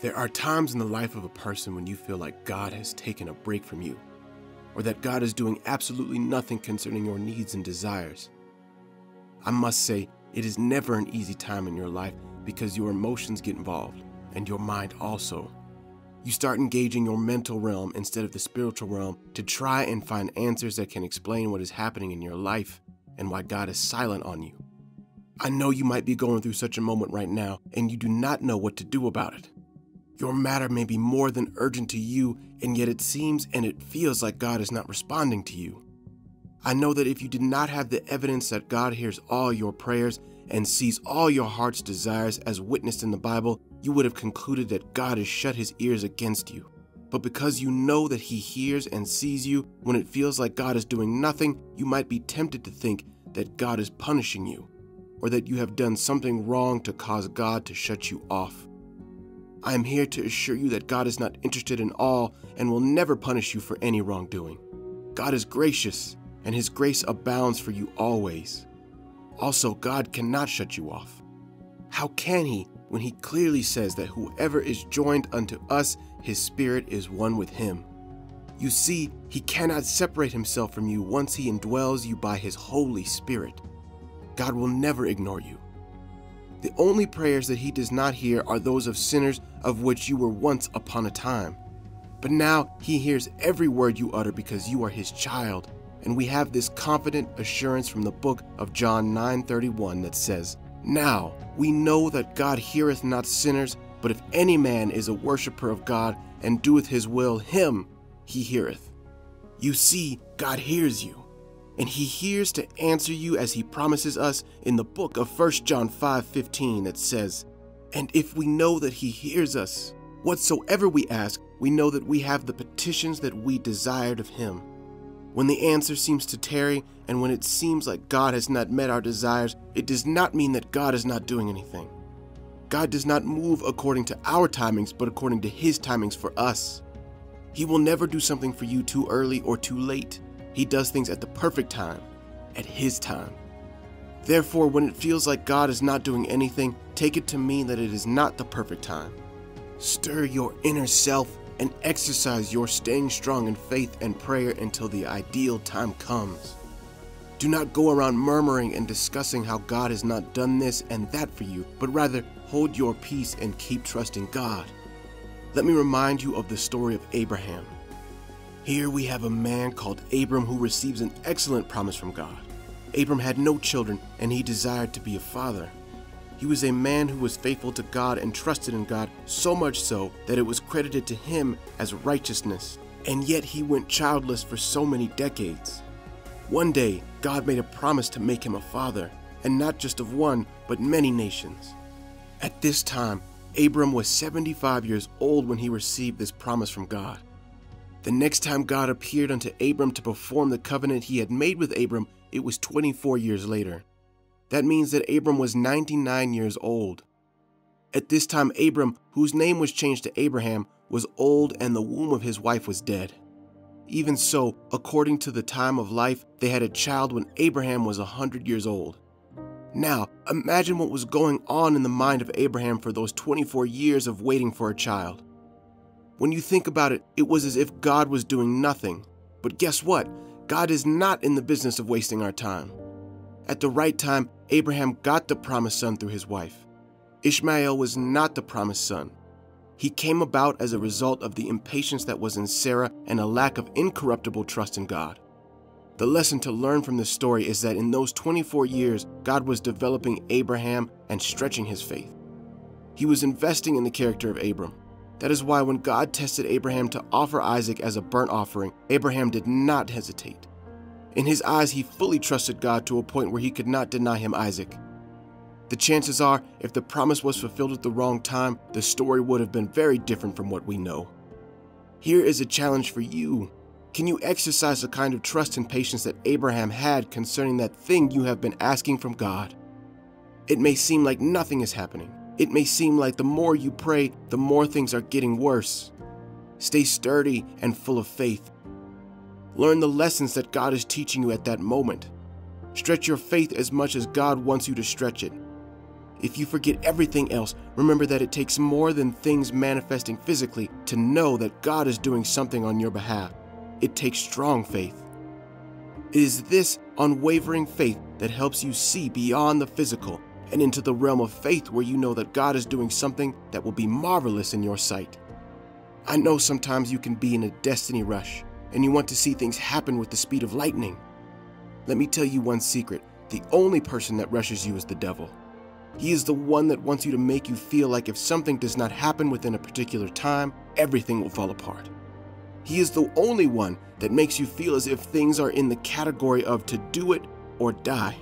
There are times in the life of a person when you feel like God has taken a break from you, or that God is doing absolutely nothing concerning your needs and desires. I must say, it is never an easy time in your life because your emotions get involved, and your mind also. You start engaging your mental realm instead of the spiritual realm to try and find answers that can explain what is happening in your life and why God is silent on you. I know you might be going through such a moment right now and you do not know what to do about it. Your matter may be more than urgent to you, and yet it seems and it feels like God is not responding to you. I know that if you did not have the evidence that God hears all your prayers and sees all your heart's desires as witnessed in the Bible, you would have concluded that God has shut his ears against you. But because you know that he hears and sees you when it feels like God is doing nothing, you might be tempted to think that God is punishing you, or that you have done something wrong to cause God to shut you off. I am here to assure you that God is not interested in all and will never punish you for any wrongdoing. God is gracious, and his grace abounds for you always. Also, God cannot shut you off. How can he when he clearly says that whoever is joined unto us, his spirit is one with him? You see, he cannot separate himself from you once he indwells you by his Holy Spirit. God will never ignore you. The only prayers that he does not hear are those of sinners of which you were once upon a time. But now he hears every word you utter because you are his child, and we have this confident assurance from the book of John 9:31 that says, "Now we know that God heareth not sinners, but if any man is a worshipper of God and doeth his will, him he heareth." You see, God hears you and he hears to answer you as he promises us in the book of 1 John 5:15 that says, "And if we know that he hears us, whatsoever we ask, we know that we have the petitions that we desired of him." When the answer seems to tarry and when it seems like God has not met our desires, it does not mean that God is not doing anything. God does not move according to our timings, but according to his timings for us. He will never do something for you too early or too late. He does things at the perfect time, at His time. Therefore, when it feels like God is not doing anything, take it to mean that it is not the perfect time. Stir your inner self and exercise your staying strong in faith and prayer until the ideal time comes. Do not go around murmuring and discussing how God has not done this and that for you, but rather hold your peace and keep trusting God. Let me remind you of the story of Abraham. Here we have a man called Abram who receives an excellent promise from God. Abram had no children and he desired to be a father. He was a man who was faithful to God and trusted in God so much so that it was credited to him as righteousness, and yet he went childless for so many decades. One day, God made a promise to make him a father, and not just of one, but many nations. At this time, Abram was 75 years old when he received this promise from God. The next time God appeared unto Abram to perform the covenant he had made with Abram, it was 24 years later. That means that Abram was 99 years old. At this time, Abram, whose name was changed to Abraham, was old and the womb of his wife was dead. Even so, according to the time of life, they had a child when Abraham was 100 years old. Now, imagine what was going on in the mind of Abraham for those 24 years of waiting for a child. When you think about it, it was as if God was doing nothing. But guess what? God is not in the business of wasting our time. At the right time, Abraham got the promised son through his wife. Ishmael was not the promised son. He came about as a result of the impatience that was in Sarah and a lack of incorruptible trust in God. The lesson to learn from this story is that in those 24 years, God was developing Abraham and stretching his faith. He was investing in the character of Abram. That is why when God tested Abraham to offer Isaac as a burnt offering, Abraham did not hesitate. In his eyes, he fully trusted God to a point where he could not deny him Isaac. The chances are, if the promise was fulfilled at the wrong time, the story would have been very different from what we know. Here is a challenge for you. Can you exercise the kind of trust and patience that Abraham had concerning that thing you have been asking from God? It may seem like nothing is happening, it may seem like the more you pray, the more things are getting worse. Stay sturdy and full of faith. Learn the lessons that God is teaching you at that moment. Stretch your faith as much as God wants you to stretch it. If you forget everything else, remember that it takes more than things manifesting physically to know that God is doing something on your behalf. It takes strong faith. It is this unwavering faith that helps you see beyond the physical and into the realm of faith where you know that God is doing something that will be marvelous in your sight. I know sometimes you can be in a destiny rush and you want to see things happen with the speed of lightning. Let me tell you one secret the only person that rushes you is the devil. He is the one that wants you to make you feel like if something does not happen within a particular time, everything will fall apart. He is the only one that makes you feel as if things are in the category of to do it or die.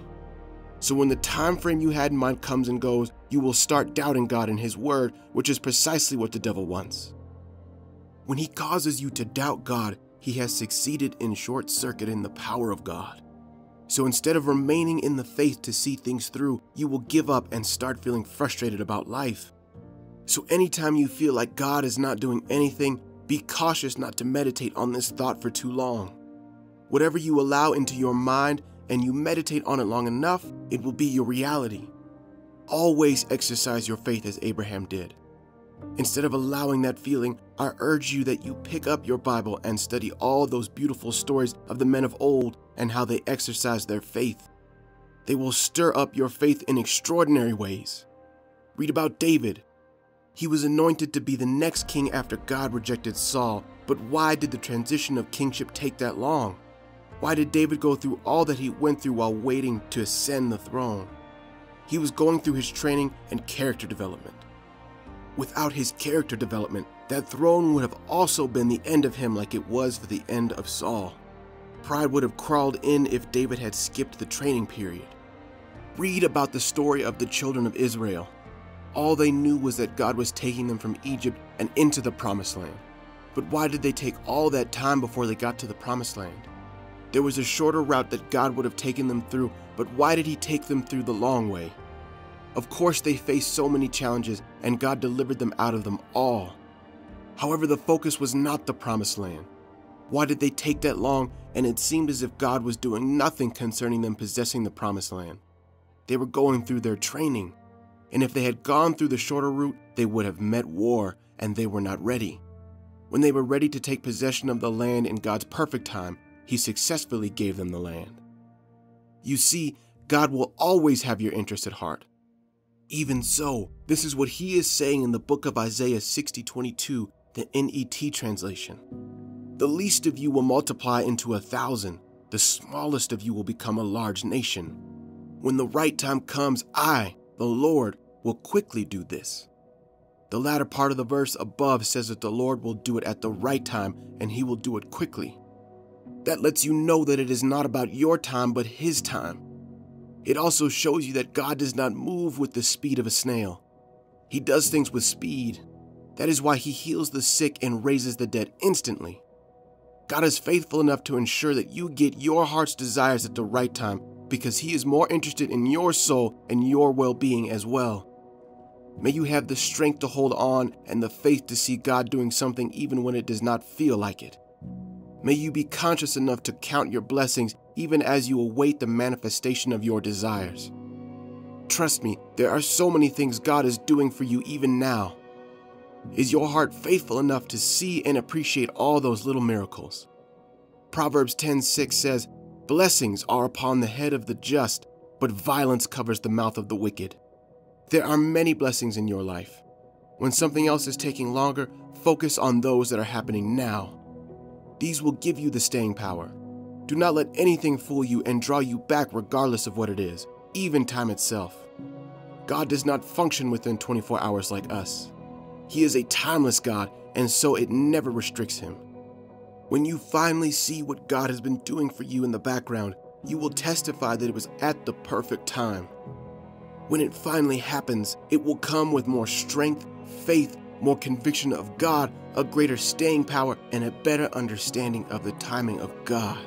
So when the time frame you had in mind comes and goes, you will start doubting God and his word, which is precisely what the devil wants. When he causes you to doubt God, he has succeeded in short circuiting the power of God. So instead of remaining in the faith to see things through, you will give up and start feeling frustrated about life. So anytime you feel like God is not doing anything, be cautious not to meditate on this thought for too long. Whatever you allow into your mind and you meditate on it long enough, it will be your reality. Always exercise your faith as Abraham did. Instead of allowing that feeling, I urge you that you pick up your Bible and study all those beautiful stories of the men of old and how they exercised their faith. They will stir up your faith in extraordinary ways. Read about David. He was anointed to be the next king after God rejected Saul, but why did the transition of kingship take that long? Why did David go through all that he went through while waiting to ascend the throne? He was going through his training and character development. Without his character development, that throne would have also been the end of him like it was for the end of Saul. Pride would have crawled in if David had skipped the training period. Read about the story of the children of Israel. All they knew was that God was taking them from Egypt and into the promised land. But why did they take all that time before they got to the promised land? There was a shorter route that God would have taken them through, but why did He take them through the long way? Of course, they faced so many challenges, and God delivered them out of them all. However, the focus was not the promised land. Why did they take that long? And it seemed as if God was doing nothing concerning them possessing the promised land. They were going through their training. And if they had gone through the shorter route, they would have met war, and they were not ready. When they were ready to take possession of the land in God's perfect time, He successfully gave them the land. You see, God will always have your interest at heart. Even so, this is what he is saying in the book of Isaiah 60:22, the NET translation. The least of you will multiply into a thousand, the smallest of you will become a large nation. When the right time comes, I, the Lord, will quickly do this. The latter part of the verse above says that the Lord will do it at the right time and he will do it quickly. That lets you know that it is not about your time but his time. It also shows you that God does not move with the speed of a snail. He does things with speed. That is why he heals the sick and raises the dead instantly. God is faithful enough to ensure that you get your heart's desires at the right time because he is more interested in your soul and your well being as well. May you have the strength to hold on and the faith to see God doing something even when it does not feel like it. May you be conscious enough to count your blessings even as you await the manifestation of your desires. Trust me, there are so many things God is doing for you even now. Is your heart faithful enough to see and appreciate all those little miracles? Proverbs 10:6 says, "Blessings are upon the head of the just, but violence covers the mouth of the wicked." There are many blessings in your life. When something else is taking longer, focus on those that are happening now. These will give you the staying power. Do not let anything fool you and draw you back regardless of what it is, even time itself. God does not function within 24 hours like us. He is a timeless God, and so it never restricts him. When you finally see what God has been doing for you in the background, you will testify that it was at the perfect time. When it finally happens, it will come with more strength, faith, more conviction of God, a greater staying power, and a better understanding of the timing of God.